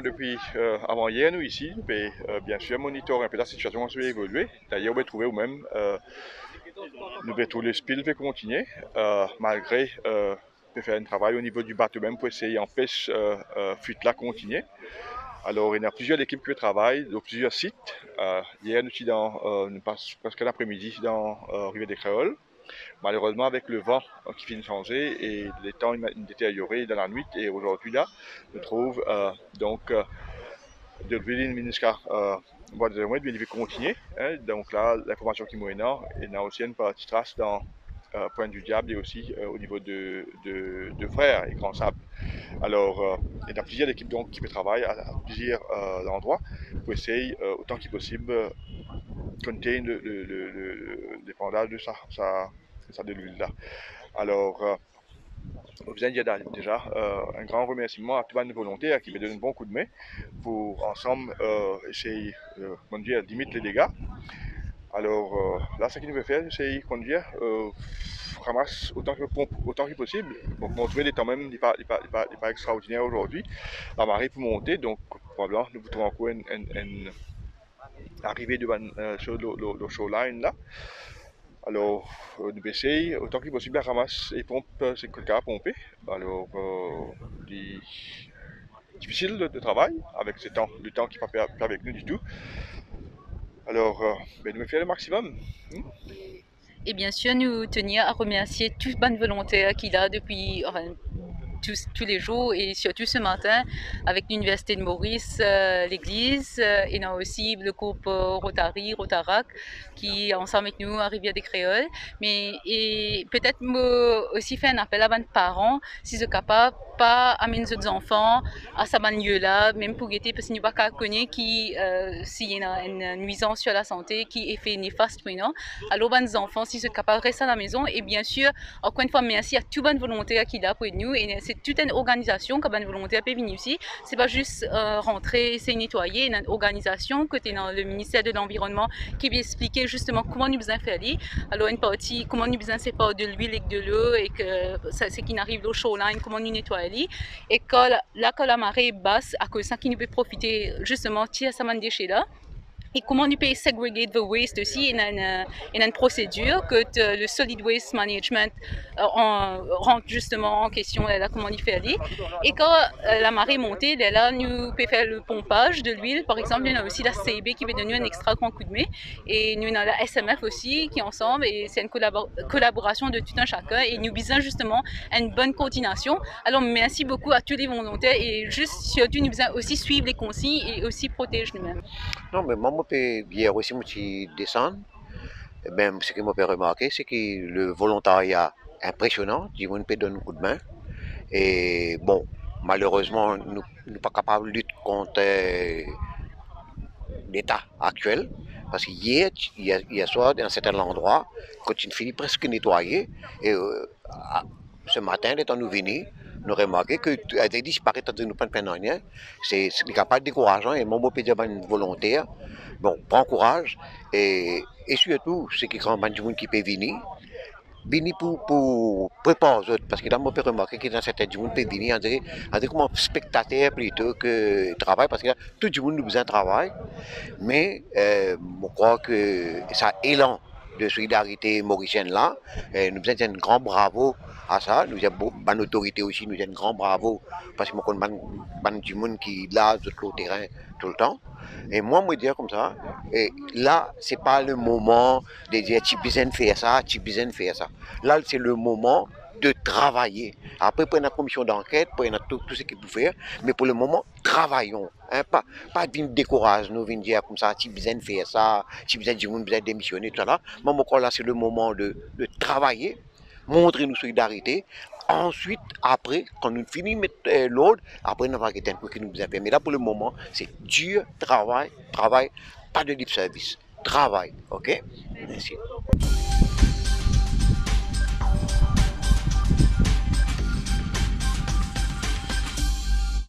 depuis euh, avant hier, nous ici, mais, euh, bien sûr, monitorer un peu la situation comment ça va évoluer. D'ailleurs, on va trouver vous-même, euh, nous tous les spills va continuer, euh, malgré de faire un travail au niveau du bateau même pour essayer d'empêcher euh, fuite là continuer. Alors, il y a plusieurs équipes qui travaillent dans plusieurs sites. Hier, nous nous passons presque l'après-midi dans Rivière des Créoles. Malheureusement, avec le vent euh, qui vient de changer et les temps il m'a- il détérioré dans la nuit, et aujourd'hui là, je trouve euh, donc euh, de l'huile minusca euh, de zéro, bien continuer. hein. donc là, l'information qui m'est là, il y a aussi une petite trace dans euh, Pointe du Diable et aussi au niveau de, Frères et Grand Sable. Alors, il y a plusieurs équipes donc, qui travaillent à, à plusieurs endroits pour essayer, autant que possible, euh, contenir le, le, le, de sa, sa, sa de l'huile là. Alors, euh, je vous dire déjà euh, un grand remerciement à tous les volontaires qui me donnent un bon coup de main pour ensemble euh, essayer euh, comment dire, limiter les dégâts. Alors euh, là, ce qu'il veut faire, c'est qu'on dire, euh, ramasse autant que, autant que possible. Donc, mon trouver des temps même, n'est pas, pas, pas, pas extraordinaire aujourd'hui. La marée peut monter, donc probablement nous voudrons encore une, une, une arrivée de, euh, le shoreline là. Alors, euh, nous essayons autant que possible à ramasser et pompe, euh, c'est cas à pomper. Alors, euh, di- difficile de, de travail avec ce temps, le temps qui n'est pas avec nous du tout. Alors, ben, nous faire le maximum. Et bien sûr, nous tenir à remercier tous bonnes volontaires qu'il a depuis tous, les jours et surtout ce matin avec l'Université de Maurice, euh, l'Église euh, et non aussi le groupe euh, Rotary, Rotarac qui ensemble avec nous à Rivière des Créoles. Mais peut-être aussi faire un appel à les parents si sont capables pas amener nos enfants à ce lieu-là, même pour guetter, parce qu'il n'y a pas qu'à qui, euh, s'il y a une nuisance sur la santé, qui est fait néfaste maintenant. Alors, les enfants, s'ils sont capables de rester à la maison, et bien sûr, encore une fois, merci à tout bonne volontaire qui est là pour nous, et c'est toute une organisation que bonne volontaire peut venir ici. C'est pas juste euh, rentrer, c'est nettoyer, il y a une organisation côté dans le ministère de l'Environnement qui va expliquer justement comment nous besoin faire aller. Alors, une partie, comment nous besoin séparer de l'huile et de l'eau, et que ça, c'est qui n'arrive l'eau shoreline, comment nous nettoyer quand la, est basse à cause ça qui nous peut profiter justement tirer ça man déchets là et comment nous peut segreger the waste aussi a une, a une procédure que le solid waste management euh, en- rentre justement en question là, comment il fait aller. Et quand euh, la marée montée là, nous peut faire le pompage de l'huile. Par exemple il y a aussi la CIB qui va donner un extra grand coup de main. Et nous on a la SMF aussi qui est ensemble et c'est une collabor- collaboration de tout un chacun et nous besoin justement une bonne coordination. Alors merci beaucoup à tous les volontaires et juste surtout nous besoin aussi suivre les consignes et aussi protéger nous-mêmes je peux hier aussi, moi, je descendre. Et ben, ce que je peux remarquer, c'est que le volontariat impressionnant. Du monde peut donner un coup de main. Et bon, malheureusement, nous ne sommes pas capables de lutter contre l'état actuel. Parce qu'hier, hier, hier soir, dans certains endroits, quand il finit presque nettoyé, et euh, ce matin, étant nous venus, nous remarquons que tout a disparu tant que nous pas de. C'est c'est pas décourageant et mon une volontaire. Bon, prends courage et, et surtout, c'est que quand du monde qui peut venir, venir pour, pour préparer aux autres. Parce que là, je peux remarquer que dans certains du monde peut venir, on on dirait comme spectateur plutôt que travail, parce que tout le monde a besoin de travail. Mais euh, je crois que ça élan de solidarité mauricienne là, euh, nous avons un grand bravo à ça. Nous avons une autorité aussi, nous avons un grand bravo parce que je connais du monde qui là, sur le terrain tout le temps. Et moi, je me dire comme ça, et là, c'est pas le moment de dire de faire ça, de faire ça. Là, c'est le moment de travailler. Après, prenez la commission d'enquête, prenez tout, tout ce qu'il faut faire, mais pour le moment, travaillons. Hein, pas, pas de décourage, nous venir dire comme ça, as besoin de faire ça, as besoin monde, besoin de démissionner, tout ça là. Moi, là, c'est le moment de, de travailler, montrer nos solidarité. Ensuite, après, quand nous finissons euh, l'ordre, après, nous allons un peu qui nous besoin de. Mais là, pour le moment, c'est dur, travail, travail, pas de lip service. Travail, ok? Merci.